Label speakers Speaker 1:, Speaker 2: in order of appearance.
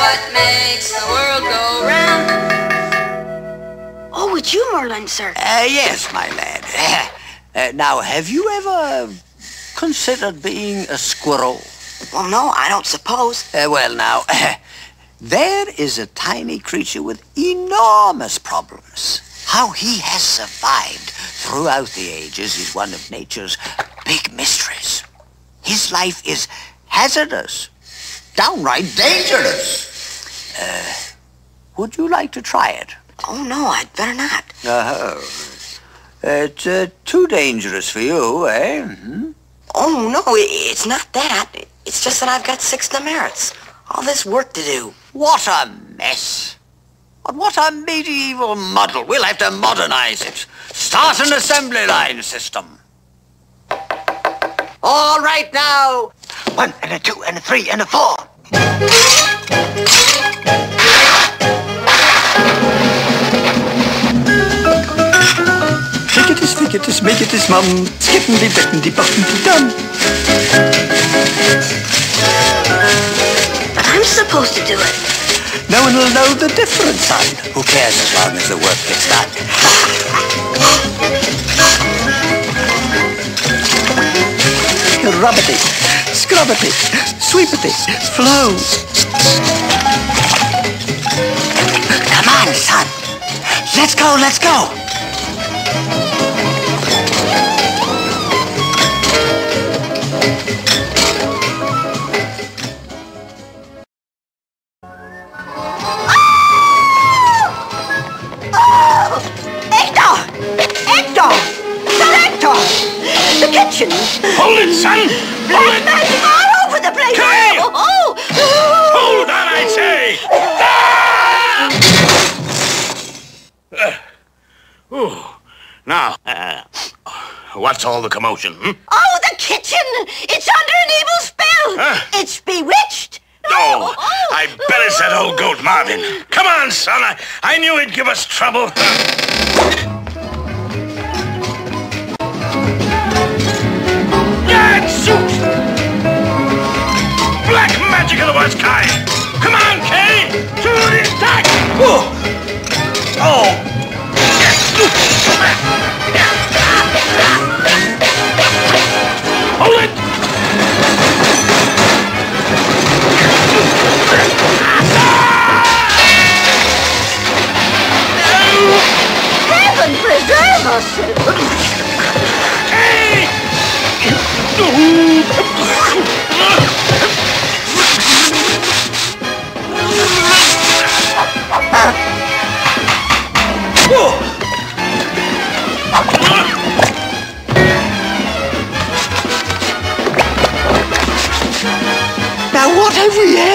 Speaker 1: That's what makes the world go round.
Speaker 2: Oh, it's you, Merlin, sir.
Speaker 3: Uh, yes, my lad. Uh, now, have you ever considered being a squirrel?
Speaker 2: Well, no, I don't suppose.
Speaker 3: Uh, well, now, there is a tiny creature with enormous problems. How he has survived throughout the ages is one of nature's big mysteries. His life is hazardous, downright dangerous. Uh, would you like to try it?
Speaker 2: Oh, no, I'd better not.
Speaker 3: Oh. It's uh, too dangerous for you, eh? Hmm?
Speaker 2: Oh, no, it's not that. It's just that I've got six demerits. All this work to do.
Speaker 3: What a mess. What a medieval muddle. We'll have to modernize it. Start an assembly line system. All right now. One and a two and a three and a four.
Speaker 4: Ficketis, ficketis, micketis, mum. Skippity, bittity, buttity, dum.
Speaker 2: But I'm supposed to do it.
Speaker 3: No one will know the difference, son. Who cares as long as the work gets done?
Speaker 4: Rubbity, scrubbity, sweepity, flow.
Speaker 3: Come on, son. Let's go, let's go.
Speaker 2: Sir Ector! Kitchen!
Speaker 5: Hold it, son!
Speaker 2: Black magic all over the place!
Speaker 5: Kay!
Speaker 2: Oh, oh, oh.
Speaker 5: Hold on, I say! Ah! Uh, ooh. Now, uh, what's all the commotion? Hmm?
Speaker 2: Oh, the kitchen! It's under an evil spell!
Speaker 5: Huh?
Speaker 2: It's bewitched!
Speaker 5: Oh, I bet it's that old goat Marvin. Come on, son. I, I knew he'd give us trouble. and preserve us! Hey! Now
Speaker 2: what have we
Speaker 5: had?